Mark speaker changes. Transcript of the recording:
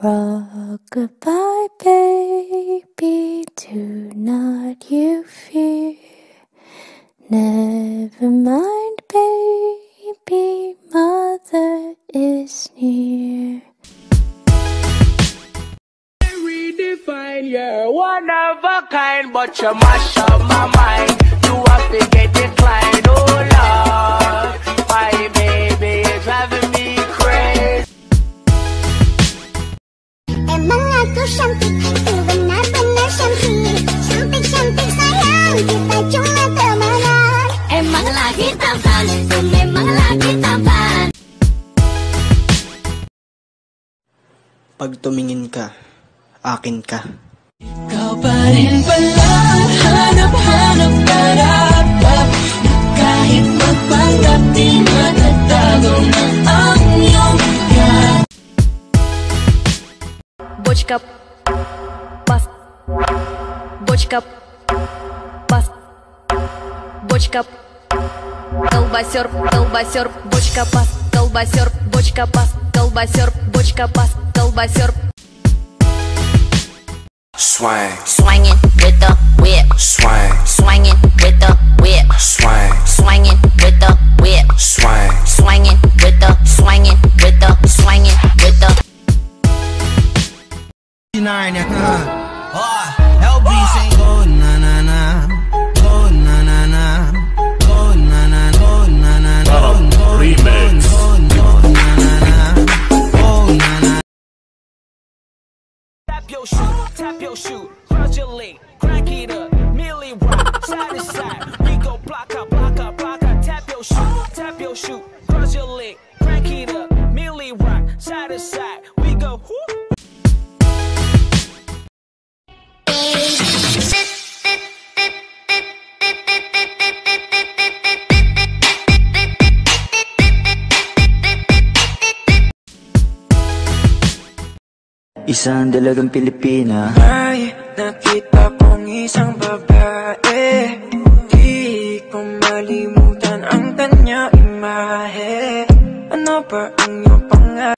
Speaker 1: Rock goodbye, baby, do not you fear. Never mind, baby, mother is near.
Speaker 2: Very divine, you're one of a kind, but you mash up my mind. You
Speaker 3: are forget cantik, itu benar-benar cantik Cantik-cantik sayang, kita cuma temenan Emang lagi tampan, itu memang lagi tampan
Speaker 4: Pag tumingin ka, akin ka.
Speaker 5: Ikaw pa rin pala Hanap-hanap karapat
Speaker 6: Бочка пас. Бочка пас. Бочка Колбасер, колбасер, бочка пас Колбасер, бочка пас Колбасер, бочка пас Колбасер.
Speaker 7: Swang,
Speaker 8: Swinging with the whip,
Speaker 7: swang,
Speaker 8: swinging with the
Speaker 9: Narnia. Oh, LB saying go oh, na na na, go na na na, go na na, go na na, go go remix, go go na na. Na, go na. Na.
Speaker 2: Tap your shoe, tap your shoe, cross your leg, crank it up, milly rock, side to side. We go block out, block out, block out. Tap your shoe, tap your shoe,
Speaker 10: Isang dalagang Pilipina.
Speaker 5: Ay, nakita kong isang babae. Di ko malimutan ang kanya imahe. Ano ba ang iyong pangalan?